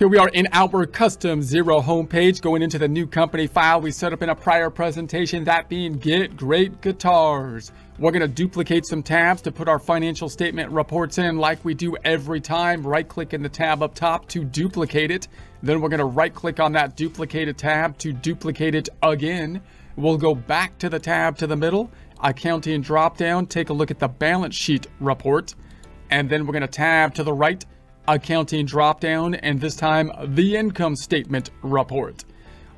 Here we are in our custom Xero homepage going into the new company file we set up in a prior presentation, that being Get Great Guitars. We're going to duplicate some tabs to put our financial statement reports in like we do every time. Right click in the tab up top to duplicate it. Then we're going to right click on that duplicated tab to duplicate it again. We'll go back to the tab to the middle, accounting drop down, take a look at the balance sheet report. And then we're going to tab to the right accounting dropdown, and this time the income statement report.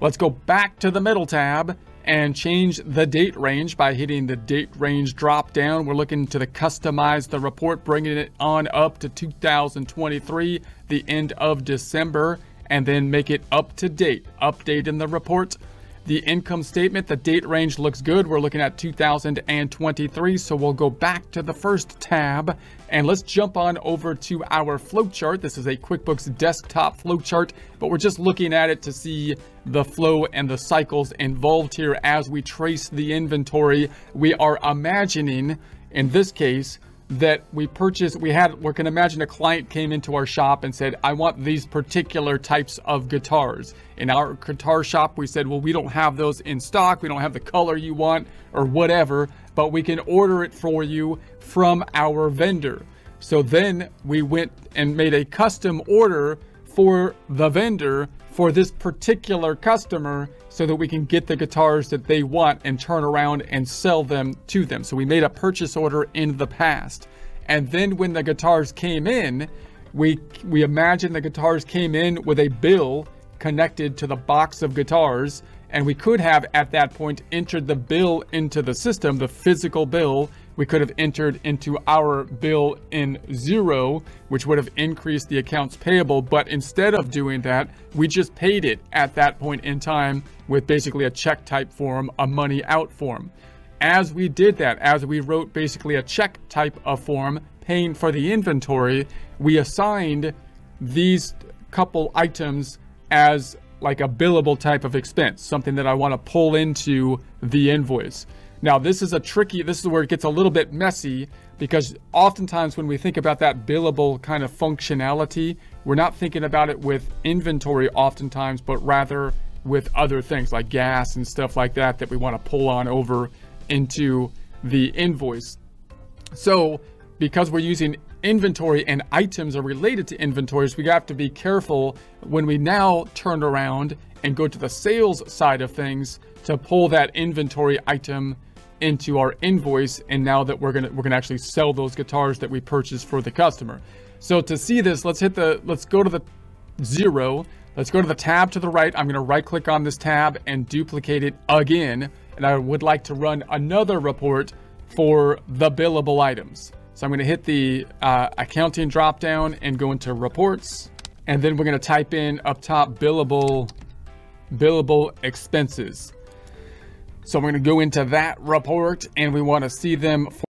Let's go back to the middle tab and change the date range by hitting the date range drop down. We're looking to the customize the report, bringing it on up to 2023, the end of December, and then make it up to date. Update in the report the income statement, the date range looks good. We're looking at 2023, so we'll go back to the first tab and let's jump on over to our flowchart. This is a QuickBooks desktop flowchart, but we're just looking at it to see the flow and the cycles involved here as we trace the inventory. We are imagining, in this case, that we purchased, we had, we can imagine a client came into our shop and said, I want these particular types of guitars. In our guitar shop, we said, well, we don't have those in stock. We don't have the color you want or whatever, but we can order it for you from our vendor. So then we went and made a custom order for the vendor for this particular customer so that we can get the guitars that they want and turn around and sell them to them. So we made a purchase order in the past. And then when the guitars came in, we we imagine the guitars came in with a bill connected to the box of guitars and we could have at that point entered the bill into the system, the physical bill, we could have entered into our bill in Xero, which would have increased the accounts payable. But instead of doing that, we just paid it at that point in time with basically a check type form, a money out form. As we did that, as we wrote basically a check type of form paying for the inventory, we assigned these couple items as like a billable type of expense, something that I want to pull into the invoice. Now, this is a tricky, this is where it gets a little bit messy because oftentimes when we think about that billable kind of functionality, we're not thinking about it with inventory oftentimes, but rather with other things like gas and stuff like that that we want to pull on over into the invoice. So because we're using inventory and items are related to inventories, we have to be careful when we now turn around and go to the sales side of things to pull that inventory item into our invoice and now that we're gonna we're gonna actually sell those guitars that we purchased for the customer. So to see this let's hit the let's go to the Xero. Let's go to the tab to the right. I'm going to right click on this tab and duplicate it again. And i would like to run another report for the billable items. So i'm going to hit the uh, accounting drop down and go into reports. And then we're going to type in up top billable billable expenses so we're going to go into that report and we want to see them